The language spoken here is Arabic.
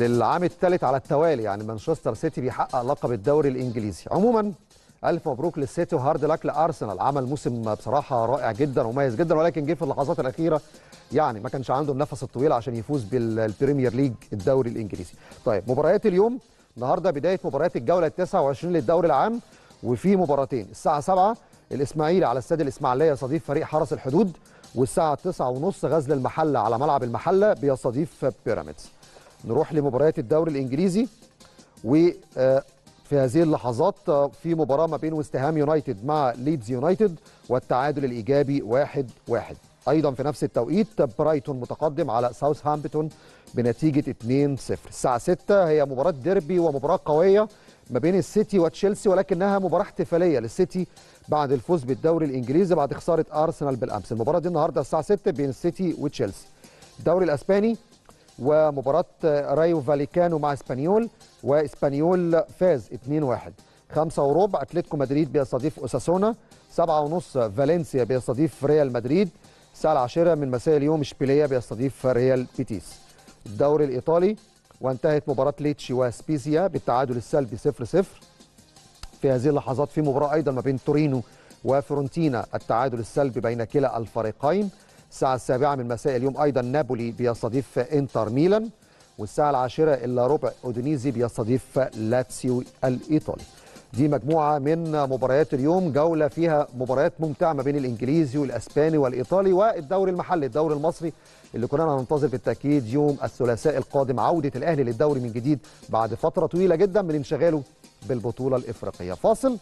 للعام الثالث على التوالي. يعني مانشستر سيتي بيحقق لقب الدوري الإنجليزي. عموما ألف مبروك للسيتي و hard luck لأرسنال. عمل موسم بصراحة رائع جدا ومميز جدا ولكن جه في اللحظات الأخيرة يعني ما كانش عنده النفس الطويل عشان يفوز بالبريمير ليج الدوري الإنجليزي. طيب مباريات اليوم. النهارده بداية مباريات الجولة ال 29 للدوري العام وفي مباراتين. الساعة 7 الإسماعيلي على استاد الإسماعيلية يستضيف فريق حرس الحدود والساعة 9:30 غزل المحلة على ملعب المحلة بيستضيف بيراميدز. نروح لمباريات الدوري الإنجليزي. وفي هذه اللحظات في مباراة ما بين ويست هام يونايتد مع ليدز يونايتد والتعادل الإيجابي 1-1 واحد واحد. أيضا في نفس التوقيت برايتون متقدم على ساوثهامبتون بنتيجة 2-0 الساعة 6 هي مباراة ديربي ومباراة قوية ما بين السيتي وتشيلسي ولكنها مباراة احتفالية للسيتي بعد الفوز بالدوري الإنجليزي بعد خسارة أرسنال بالأمس. المباراة دي النهارده الساعة 6 بين السيتي وتشيلسي. الدوري الأسباني ومباراة رايو فاليكانو مع إسبانيول وإسبانيول فاز 2-1 خمسة وربع أتلتيكو مدريد بيستضيف أوساسونا سبعة ونص فالنسيا بيستضيف ريال مدريد الساعة العاشرة من مساء اليوم اشبيلية بيستضيف ريال بيتيس. الدوري الإيطالي وانتهت مباراة ليتشي وسبيزيا بالتعادل السلبي 0-0 في هذه اللحظات في مباراة أيضا ما بين تورينو وفيورنتينا التعادل السلبي بين كلا الفريقين. الساعة السابعة من مساء اليوم أيضا نابولي بيستضيف إنتر ميلان والساعة العاشرة إلا ربع أودينيزي بيستضيف لاتسيو الإيطالي. دي مجموعة من مباريات اليوم جولة فيها مباريات ممتعة ما بين الإنجليزي والأسباني والإيطالي والدوري المحلي الدوري المصري اللي كنا هننتظر بالتأكيد يوم الثلاثاء القادم عودة الأهلي للدوري من جديد بعد فترة طويلة جدا من انشغاله بالبطولة الإفريقية. فاصل.